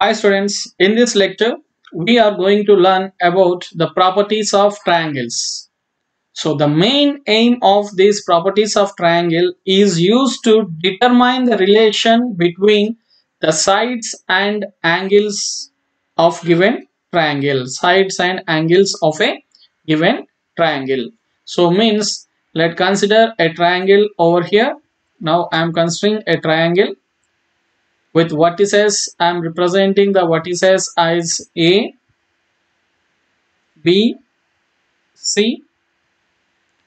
Hi students, in this lecture we are going to learn about the properties of triangles. So the main aim of these properties of triangle is used to determine the relation between the sides and angles of given triangle. Sides and angles of a given triangle. So means let consider a triangle over here. Now I am considering a triangle with vertices I am representing the vertices as A, B, C.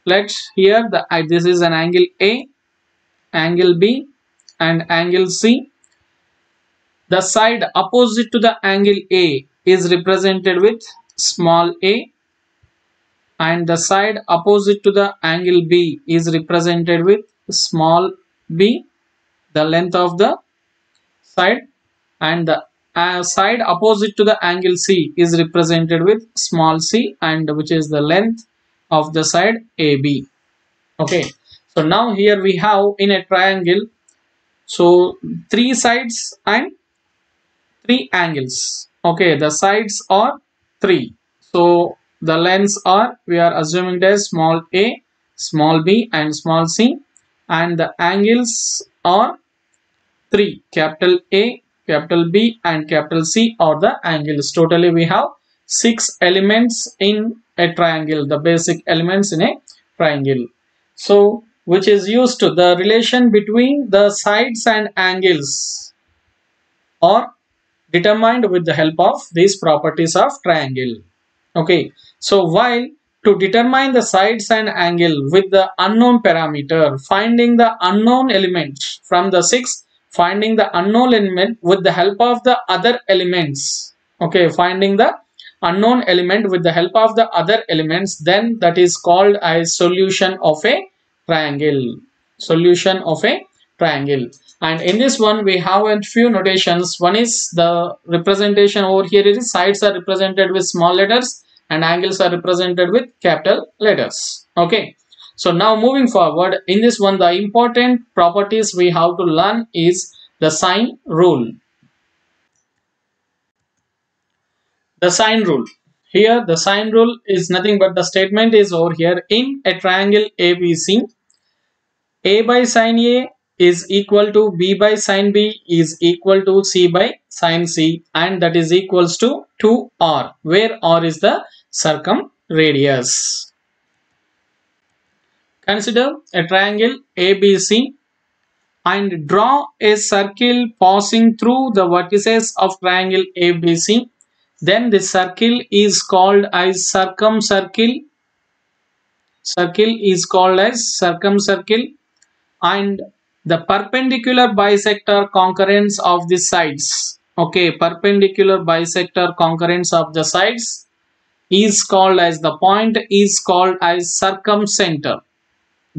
Let's here the this is an angle A, angle B and angle C. The side opposite to the angle A is represented with small a and the side opposite to the angle B is represented with small b the length of the side and the uh, side opposite to the angle C is represented with small c and which is the length of the side AB. Okay, so now here we have in a triangle so three sides and three angles. Okay, the sides are three. So the lengths are we are assuming as small a, small b and small c and the angles are 3 capital A, capital B and capital C are the angles. Totally we have 6 elements in a triangle, the basic elements in a triangle. So which is used to the relation between the sides and angles are determined with the help of these properties of triangle. Okay, so while to determine the sides and angle with the unknown parameter, finding the unknown element from the 6 finding the unknown element with the help of the other elements. Okay finding the unknown element with the help of the other elements then that is called as solution of a triangle. Solution of a triangle. And in this one we have a few notations. One is the representation over here. Is sides are represented with small letters and angles are represented with capital letters. Okay so now moving forward in this one the important properties we have to learn is the sine rule. The sine rule. Here the sine rule is nothing but the statement is over here in a triangle ABC. A by sine A is equal to B by sine B is equal to C by sine C and that is equals to 2R where R is the circumradius. Consider a triangle ABC and draw a circle passing through the vertices of triangle ABC. Then the circle is called as circumcircle. Circle is called as circumcircle and the perpendicular bisector concurrence of the sides. Okay, perpendicular bisector concurrence of the sides is called as the point is called as circumcenter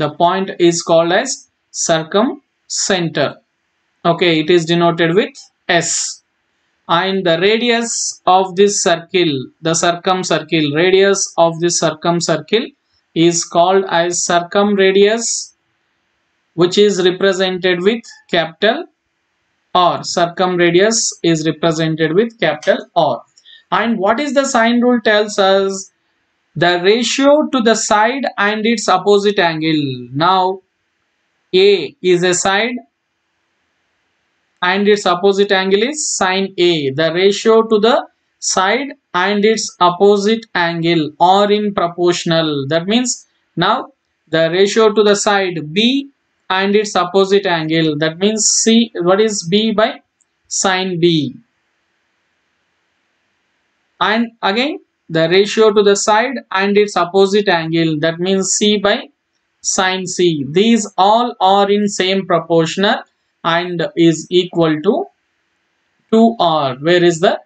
the point is called as circumcenter. Okay it is denoted with s. And the radius of this circle the circumcircle radius of this circumcircle is called as circumradius which is represented with capital R. Circumradius is represented with capital R. And what is the sine rule tells us the ratio to the side and its opposite angle. Now A is a side and its opposite angle is sine A. The ratio to the side and its opposite angle are in proportional. That means now the ratio to the side B and its opposite angle. That means C what is B by sine B. And again the ratio to the side and its opposite angle that means C by sine C. These all are in same proportional and is equal to 2R where is the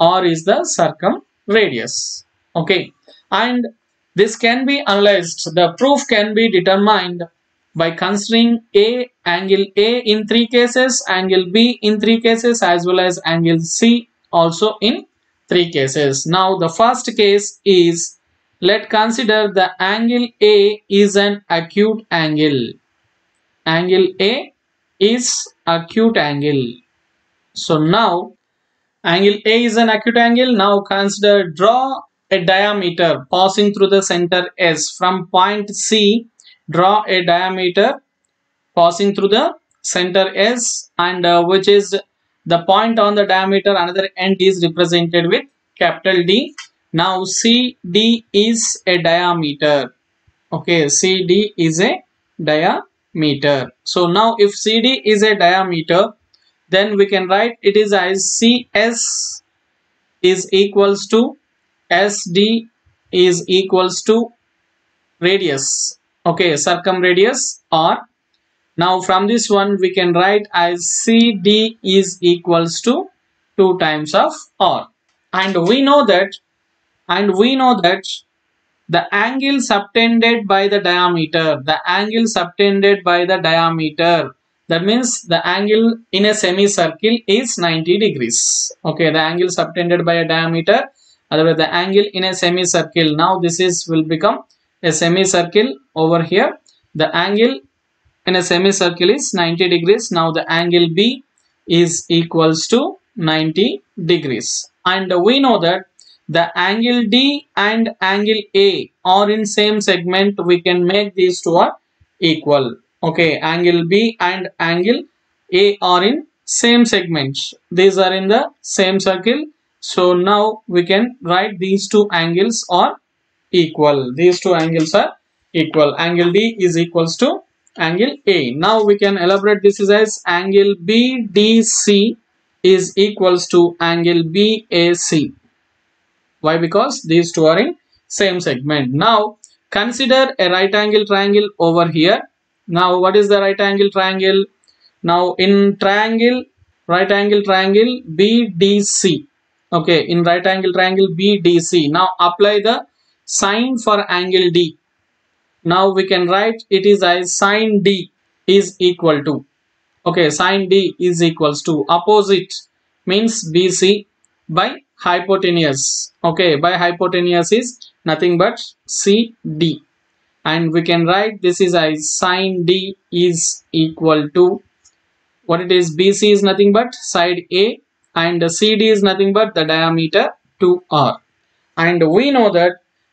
R is the circumradius. Okay and this can be analyzed the proof can be determined by considering A angle A in three cases angle B in three cases as well as angle C also in three cases. Now the first case is let consider the angle A is an acute angle. Angle A is acute angle. So now Angle A is an acute angle. Now consider draw a diameter passing through the center S. From point C, draw a diameter passing through the center S and uh, which is the point on the diameter another end is represented with capital D. Now CD is a diameter. Okay, CD is a diameter. So now if CD is a diameter, then we can write it is as CS is equals to SD is equals to radius. Okay, circumradius or now from this one we can write as CD is equals to 2 times of R. And we know that and we know that the angle subtended by the diameter the angle subtended by the diameter that means the angle in a semicircle is 90 degrees. Okay the angle subtended by a diameter otherwise the angle in a semicircle. Now this is will become a semicircle over here. The angle in a semicircle is 90 degrees. Now the angle B is equals to 90 degrees. And we know that the angle D and angle A are in same segment. We can make these two are equal. Okay, angle B and angle A are in same segments. These are in the same circle. So now we can write these two angles are equal. These two angles are equal. Angle D is equals to angle A. Now we can elaborate this is as angle BDC is equals to angle BAC. Why? Because these two are in same segment. Now consider a right angle triangle over here. Now what is the right angle triangle? Now in triangle, right angle triangle BDC. Okay, in right angle triangle BDC. Now apply the sine for angle D now we can write it is as sine d is equal to. Okay sine d is equals to opposite means bc by hypotenuse. Okay by hypotenuse is nothing but cd and we can write this is as sine d is equal to what it is bc is nothing but side a and cd is nothing but the diameter 2r and we know that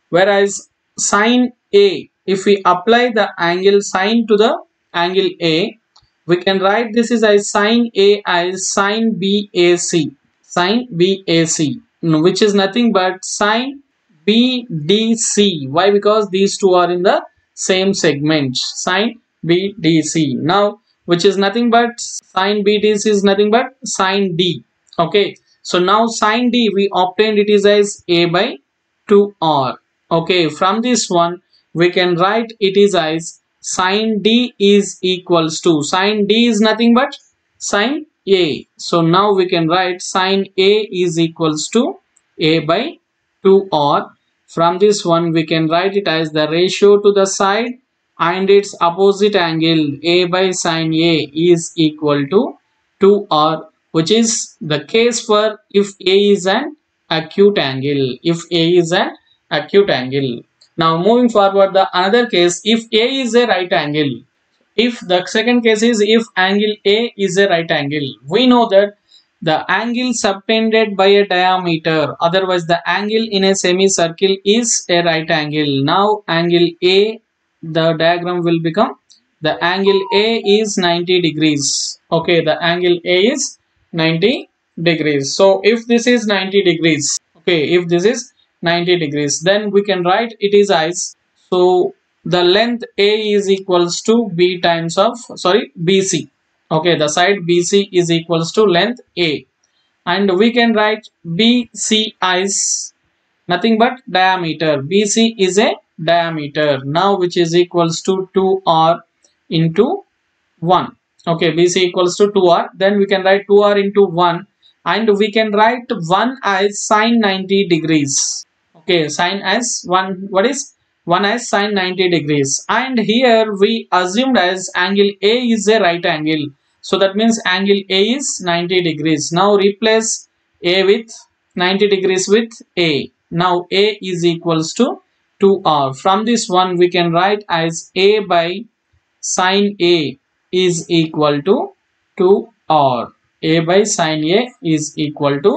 whereas sine a if we apply the angle sine to the angle A, we can write this is as sine A as sine BAC, sine BAC, which is nothing but sine BDC. Why? Because these two are in the same segment, sine BDC. Now, which is nothing but sine BDC is nothing but sine D. Okay. So now sine D we obtained it is as A by 2R. Okay. From this one we can write it is as sine d is equals to sine d is nothing but sine a. So now we can write sine a is equals to a by 2 or from this one we can write it as the ratio to the side and its opposite angle a by sine a is equal to 2 r which is the case for if a is an acute angle if a is an acute angle now moving forward the another case if A is a right angle. If the second case is if angle A is a right angle. We know that the angle subtended by a diameter otherwise the angle in a semicircle is a right angle. Now angle A the diagram will become the angle A is 90 degrees. Okay the angle A is 90 degrees. So if this is 90 degrees okay if this is 90 degrees. Then we can write it is ice. So the length a is equals to b times of sorry bc okay the side bc is equals to length a. And we can write bc ice nothing but diameter. Bc is a diameter. Now which is equals to 2r into 1 okay bc equals to 2r then we can write 2r into 1 and we can write 1 as sine 90 degrees okay sine as 1 what is? 1 as sine 90 degrees. And here we assumed as angle a is a right angle. So that means angle a is 90 degrees. Now replace a with 90 degrees with a. Now a is equals to 2r from this one we can write as a by sine a is equal to 2r a by sine a is equal to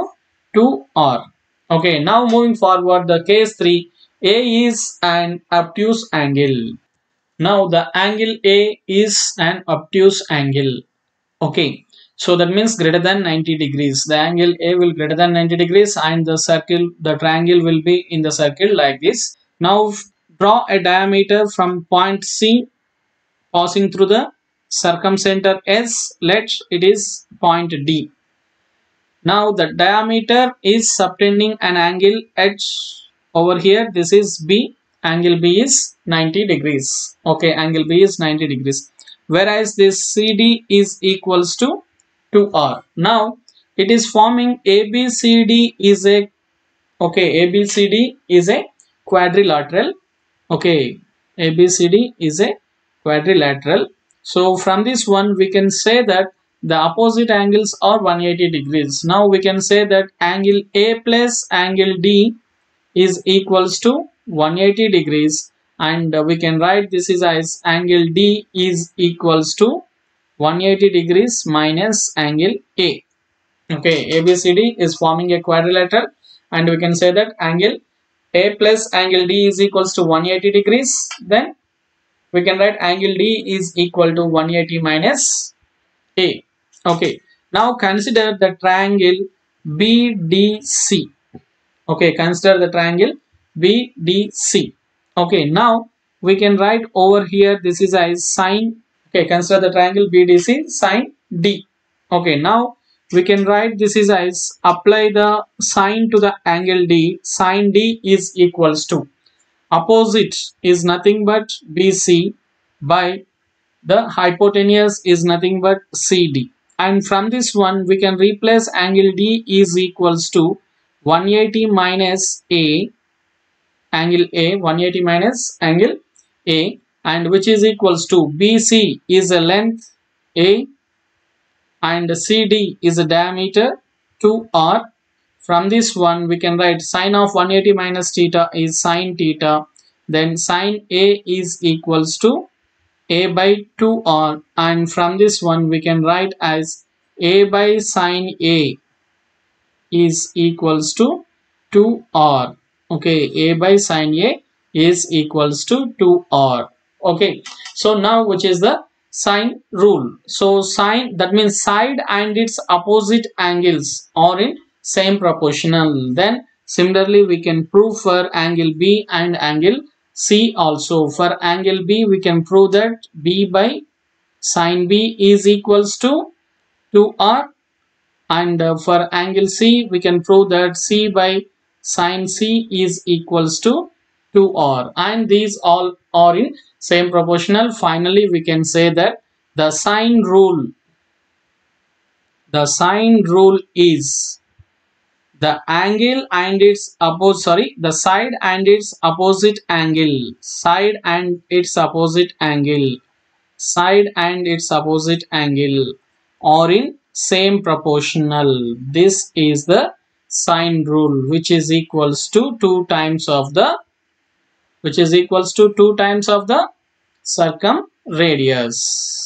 2r. Okay, now moving forward, the case 3, A is an obtuse angle. Now the angle A is an obtuse angle. Okay, so that means greater than 90 degrees. The angle A will greater than 90 degrees and the circle, the triangle will be in the circle like this. Now draw a diameter from point C passing through the circumcenter S. Let it is point D. Now the diameter is subtending an angle H over here. This is B. Angle B is 90 degrees. Okay, angle B is 90 degrees. Whereas this CD is equals to 2R. Now it is forming ABCD is a okay ABCD is a quadrilateral. Okay, ABCD is a quadrilateral. So from this one we can say that the opposite angles are 180 degrees. Now we can say that angle A plus angle D is equals to 180 degrees and we can write this is as angle D is equals to 180 degrees minus angle A. Okay, ABCD is forming a quadrilateral and we can say that angle A plus angle D is equals to 180 degrees. Then we can write angle D is equal to 180 minus A. Okay. Now consider the triangle BDC. Okay. Consider the triangle BDC. Okay. Now we can write over here this is as sine. Okay. Consider the triangle BDC sine D. Okay. Now we can write this is as apply the sine to the angle D. Sine D is equals to opposite is nothing but BC by the hypotenuse is nothing but CD and from this one we can replace angle D is equals to 180 minus A angle A 180 minus angle A and which is equals to BC is a length A and CD is a diameter 2R from this one we can write sine of 180 minus theta is sine theta. Then sine A is equals to a by 2r and from this one we can write as a by sine a is equals to 2r okay a by sine a is equals to 2r okay so now which is the sine rule? So sine that means side and its opposite angles are in same proportional. Then similarly we can prove for angle b and angle C also. For angle B, we can prove that B by sine B is equals to 2R. And uh, for angle C, we can prove that C by sine C is equals to 2R. And these all are in same proportional. Finally, we can say that the sine rule, the sine rule is the angle and its opposite sorry the side and its opposite angle. Side and its opposite angle. Side and its opposite angle are in same proportional. This is the sine rule which is equals to 2 times of the which is equals to 2 times of the circumradius